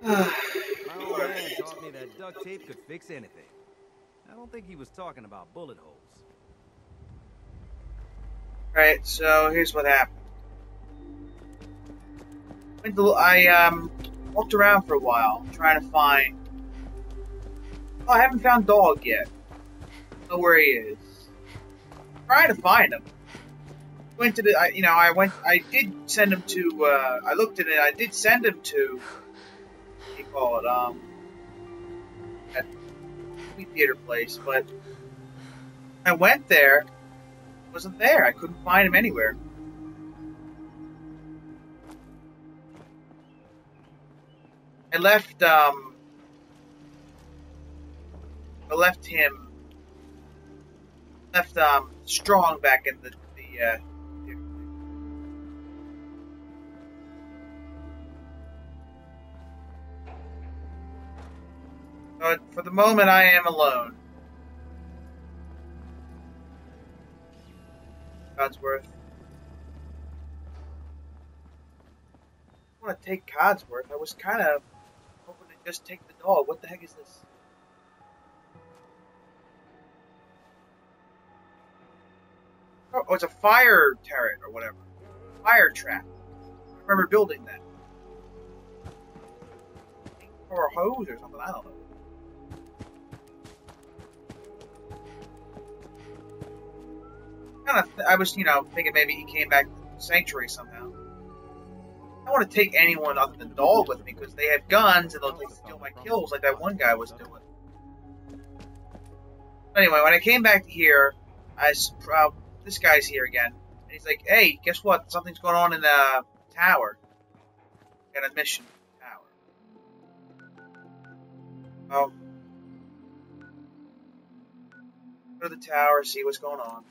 My old man taught me that duct tape could fix anything. I don't think he was talking about bullet holes. Right, so here's what happened. I um walked around for a while trying to find. Oh, I haven't found dog yet. Know where he is. Trying to find him. Went to the, I, you know, I went. I did send him to. Uh, I looked at it. I did send him to. You call it? Um. That movie theater place, but I went there wasn't there. I couldn't find him anywhere. I left um I left him left um strong back in the the uh But for the moment I am alone. Codsworth. I want to take Codsworth. I was kind of hoping to just take the dog. What the heck is this? Oh, oh, it's a fire turret or whatever. Fire trap. I remember building that. Or a hose or something. I don't know. Kind of, I was, you know, thinking maybe he came back to Sanctuary somehow. I don't want to take anyone other than Dog with me because they have guns and they'll like, steal my kills like that one guy was doing. Anyway, when I came back here, I uh, this guy's here again, and he's like, "Hey, guess what? Something's going on in the tower. Got a mission tower." Go to the tower, see what's going on.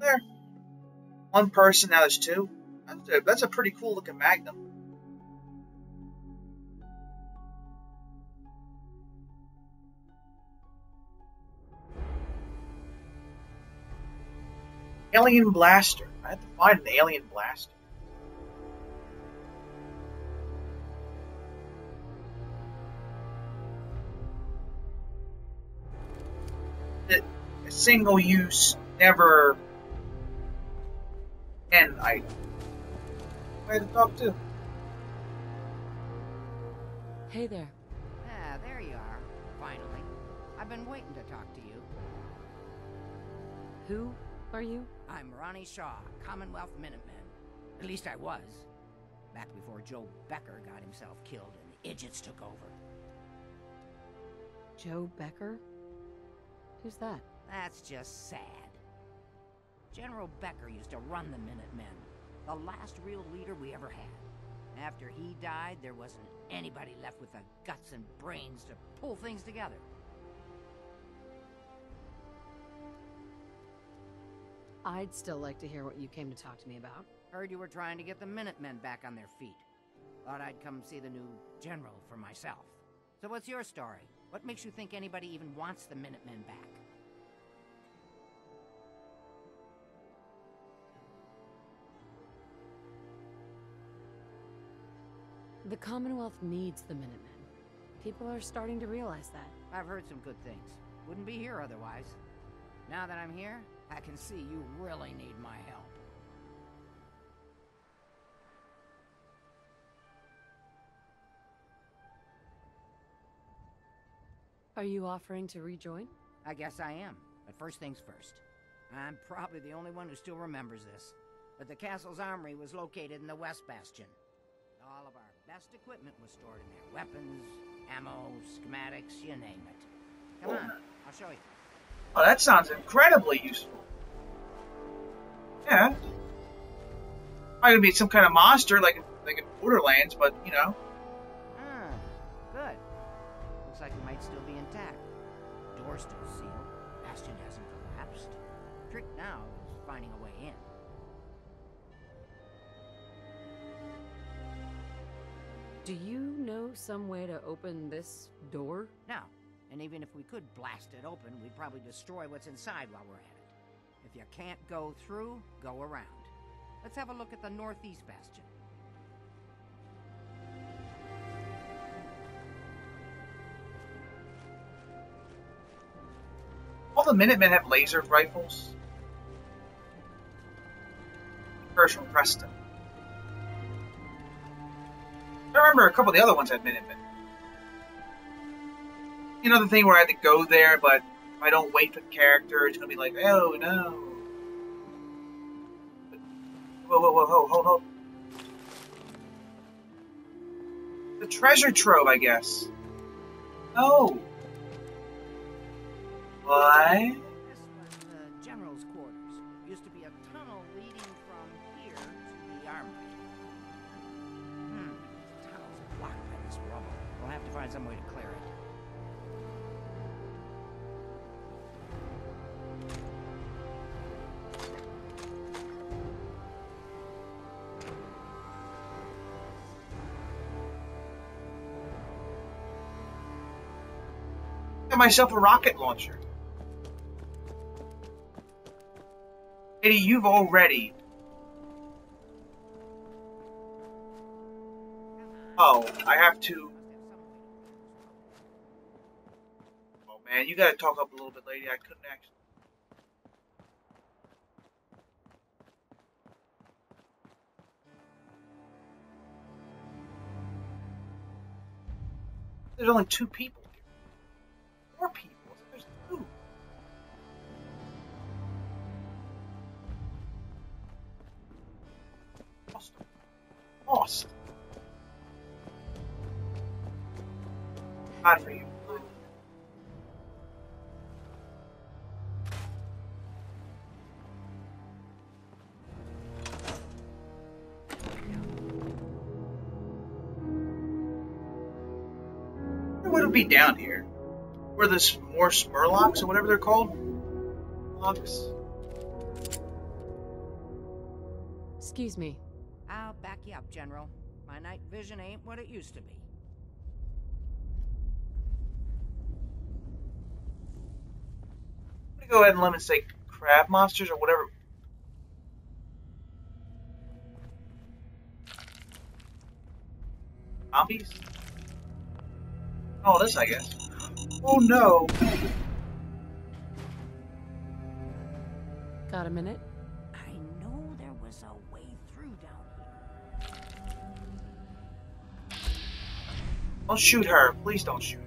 There. One person, now there's two. That's a, that's a pretty cool looking Magnum. Alien Blaster. I have to find an Alien Blaster. A single use, never and I Where to talk to. Hey there. Ah, there you are. Finally. I've been waiting to talk to you. Who are you? I'm Ronnie Shaw, Commonwealth Minuteman. At least I was. Back before Joe Becker got himself killed and the idiots took over. Joe Becker? Who's that? That's just sad. General Becker used to run the Minutemen. The last real leader we ever had. After he died, there wasn't anybody left with the guts and brains to pull things together. I'd still like to hear what you came to talk to me about. Heard you were trying to get the Minutemen back on their feet. Thought I'd come see the new general for myself. So what's your story? What makes you think anybody even wants the Minutemen back? The Commonwealth needs the Minutemen. People are starting to realize that. I've heard some good things. Wouldn't be here otherwise. Now that I'm here, I can see you really need my help. Are you offering to rejoin? I guess I am. But first things first. I'm probably the only one who still remembers this. But the castle's armory was located in the West Bastion. All of our best equipment was stored in there. Weapons, ammo, schematics, you name it. Come on, I'll show you. Oh, that sounds incredibly useful. Yeah. Not gonna be some kind of monster like like in Borderlands, but you know. Ah, good. Looks like it might still be intact. Door still sealed. Bastion hasn't collapsed. Trick now Do you know some way to open this door? No. And even if we could blast it open, we'd probably destroy what's inside while we're at it. If you can't go through, go around. Let's have a look at the northeast bastion. All the Minutemen have laser rifles. Herschel Preston. I remember a couple of the other ones i've had Minutemen. You know the thing where I had to go there, but if I don't wait for the character, it's gonna be like, oh no. Whoa, whoa, whoa, whoa, hold, hold. The treasure trove, I guess. Oh. What? Find some way to clear it. Got myself a rocket launcher. Eddie, you've already. Oh, I have to. Oh man, you gotta talk up a little bit, lady. I couldn't actually. There's only two people here. Four people. There's two. Lost. Lost. Bad for you. What would it be down here? Where there's more Smurlocs or whatever they're called? Locks. Excuse me. I'll back you up, General. My night vision ain't what it used to be. I'm gonna go ahead and let me say crab monsters or whatever. Zombies? Oh, this I guess. Oh no! Got a minute? I know there was a way through down here. Don't shoot her. Please don't shoot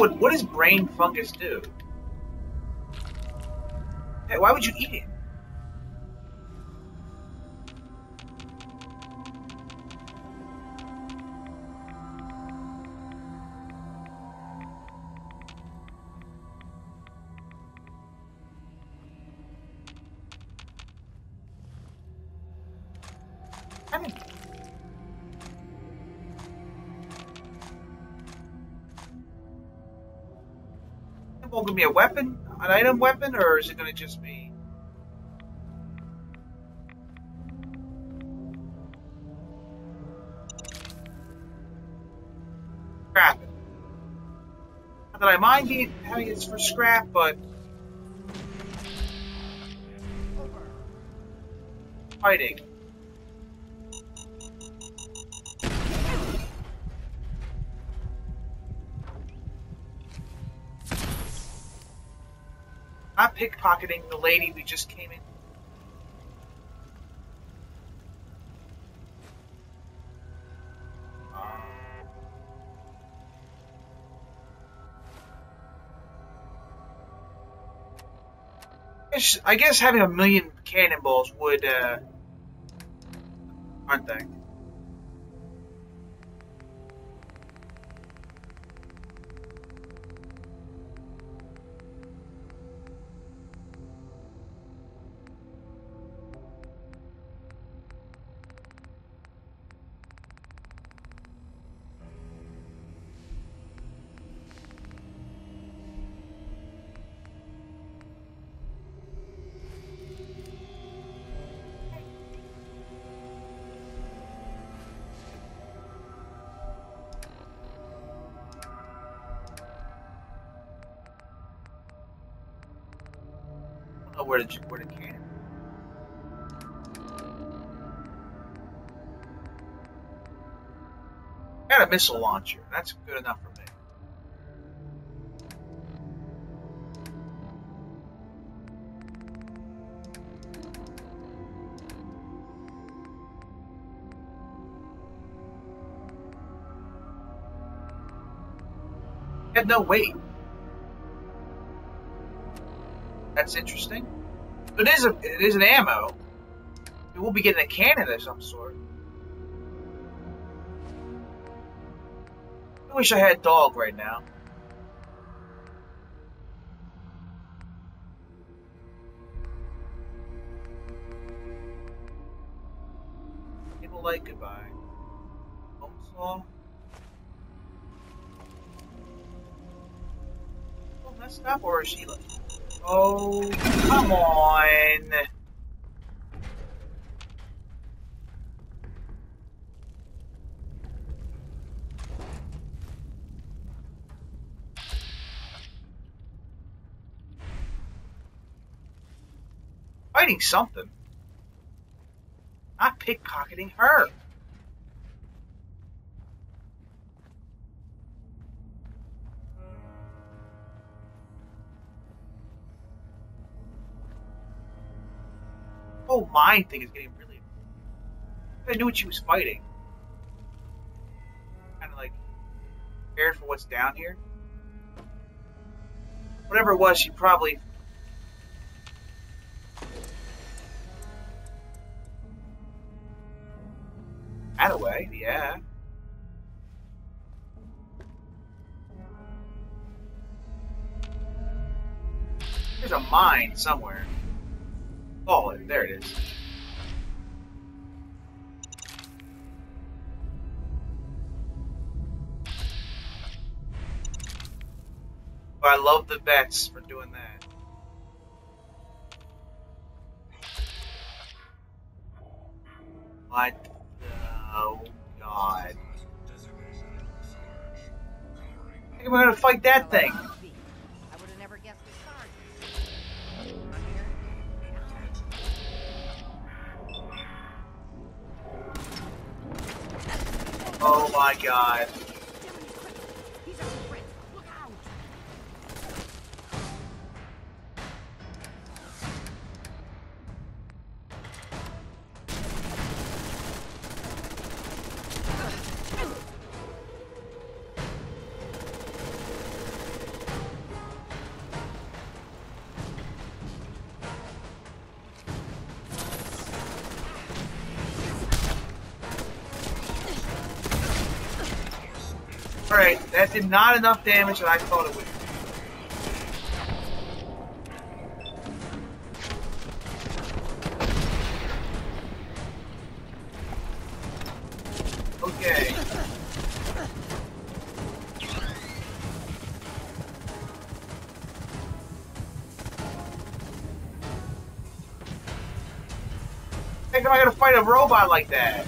what, what does brain fungus do? Hey, why would you eat it? Well, gonna be a weapon, an item weapon, or is it gonna just be? Scrap it. Not that I mind being, having it for scrap, but fighting. Pickpocketing the lady we just came in. It's- I guess having a million cannonballs would, uh, aren't they? Where the where the cannon. Got a missile launcher. That's good enough for me. Had no weight. That's interesting. It is a it is an ammo. We'll be getting a cannon of some sort. I wish I had dog right now. People like goodbye. Home saw. Oh, that's not is she like? Oh, come on. Fighting something. Not pickpocketing her. Whole mind thing is getting really. I knew what she was fighting. Kind of like prepared for what's down here. Whatever it was, she probably. That away, yeah. There's a mine somewhere. Oh, there it is. I love the vets for doing that. What? Oh, God. I think we're gonna fight that thing. My God. Alright, that did not enough damage that I thought it would. Okay. Am I gonna fight a robot like that?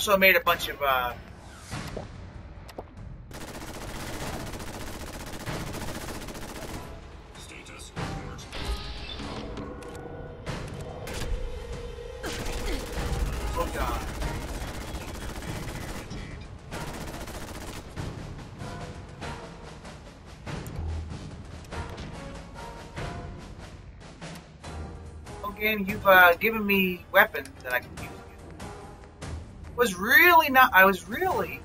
Also made a bunch of uh Oh. You've uh, given me weapons that I can. Was really not. I was really.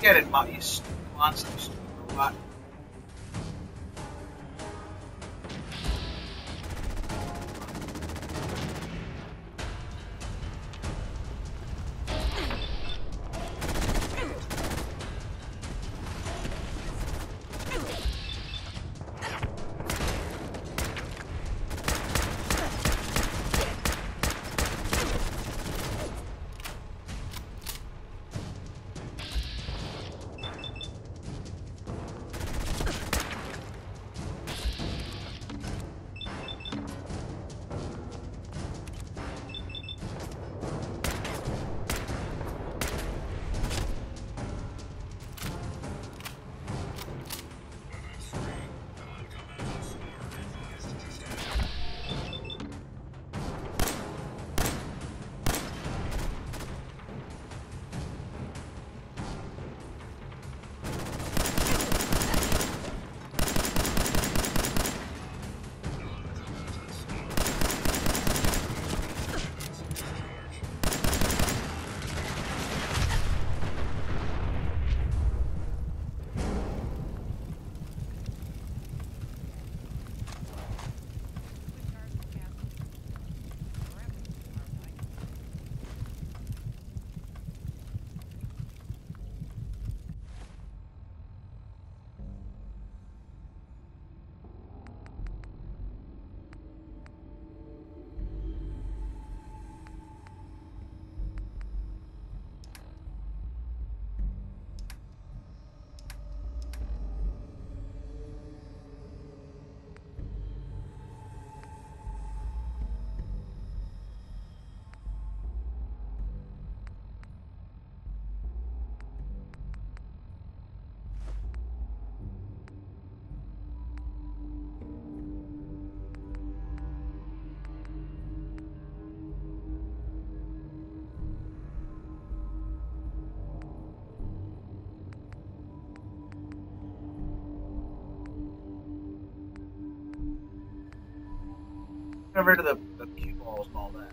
Get it, Mo- you stupid Rid of the, the cue balls and all that.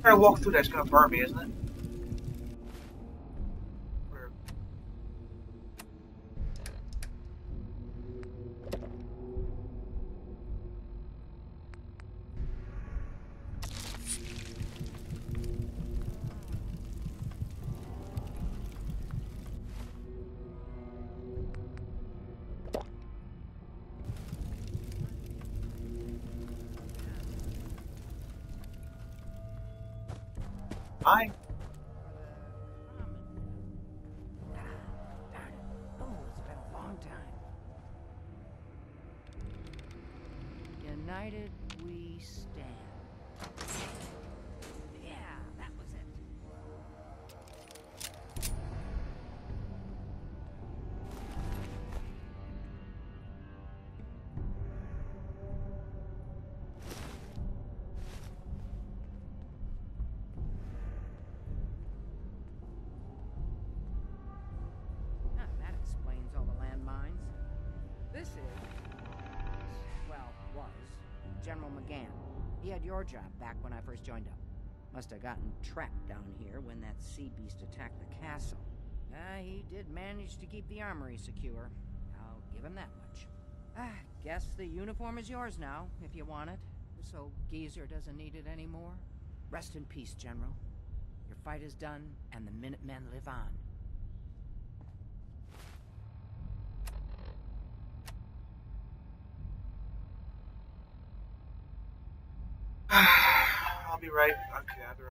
If I walk through that, it's gonna burn me, isn't it? United we stand. Yeah, that was it. Huh, that explains all the landmines. This is, General McGann. He had your job back when I first joined up. Must have gotten trapped down here when that sea beast attacked the castle. Ah, he did manage to keep the armory secure. I'll give him that much. Ah, guess the uniform is yours now, if you want it. So Geezer doesn't need it anymore. Rest in peace, General. Your fight is done, and the Minutemen live on. I'll be right. Okay, be right.